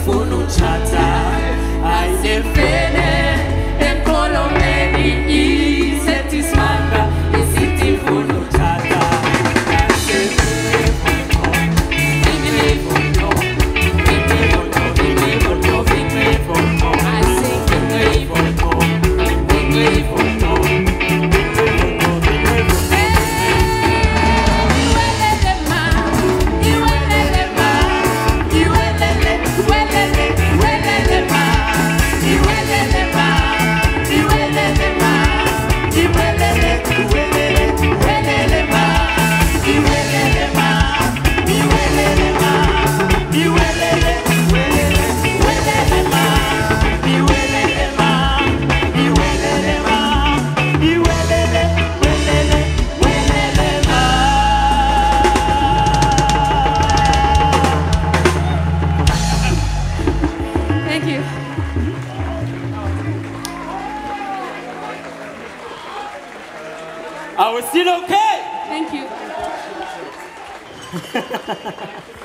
ayifuna utshata ayisefeli I was still okay. Thank you.